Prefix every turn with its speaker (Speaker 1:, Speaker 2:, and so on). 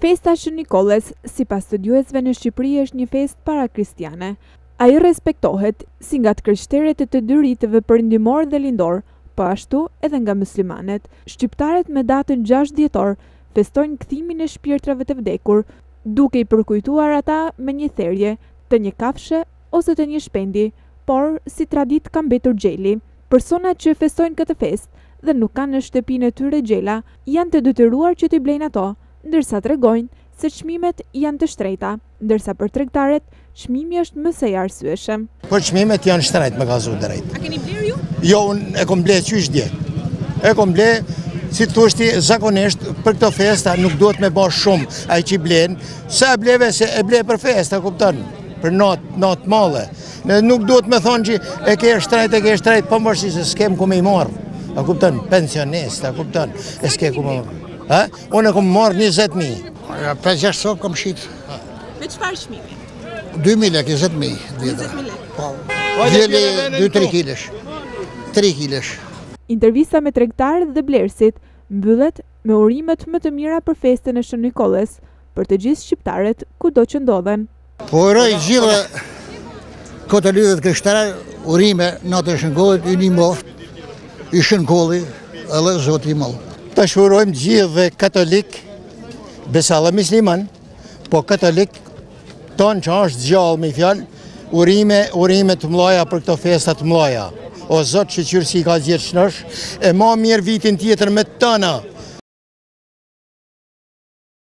Speaker 1: Festa e Shën Nikolles, sipas studiuesve në Shqipëri është një festë parakristiane. Ajo respektohet, si nga të krishterët e të dy riteve perëndimor dhe lindor, po ashtu edhe nga myslimanët. Shqiptarët me datën gjashtë dhjetor festojnë kthimin e shpirtrave të vdekur, duke i përkujtuar ata me një therje të një kafshe ose të një shpendi, por si traditë ka mbetur gjeli. Personat që festojnë këtë festë dhe nuk kanë në shtëpinë e tyre gjela, janë të detyruar që t'i blejnë ato, ndërsa tregojnë se çmimet janë të shtrejta, ndërsa për tregtarët çmimi është më se i arsyeshëm.
Speaker 2: Po çmimet janë shtrejt me kallzu drejt.
Speaker 1: A keni blerë ju?
Speaker 2: Jo, unë e kom blerë qysh dje. E kom blerë, si të thush ti, zakonisht për këto festa nuk duhet me ba shumë ai që i blen, se e bleve, se e bleve për festa, kupton. për natë, natë madhe. Ne nuk duhet me thanë që e ke shtrejt, e ke shtrejt, po mirëpo se s'kem ku me i marrë. A kupton, pensionist, a kupton, e s'ke ku me marrë. Unë e kom marrë 20.000.
Speaker 3: 5-6 copë kom shitë.
Speaker 1: Me çfarë çmimi?
Speaker 3: 2.000 lek, 20.000. 20.000 lek. Po, gjeli 2-3 kilesh. 3 kilesh.
Speaker 1: Intervista me tregtarët dhe blerësit mbyllet me urimet më të mira për festën e Shën Nikollës. për të gjithë shqiptarët kudo që ndodhen.
Speaker 3: Po i uroj gjithë këtë lidhët kështenë, urime, natë e Shënkollit, i nimoftë Shënkolli, edhe Zoti i madh.
Speaker 2: T'ju urojmë gjithë dhe katolik, besa dhe mysliman, po katolik, tonë që është gjallë me fjalë, urime, urime të mdhaja për këto festat të mdhaja. O Zot që qërë si ka gjithë shnosh, e ma mirë vitin tjetër me të tëna,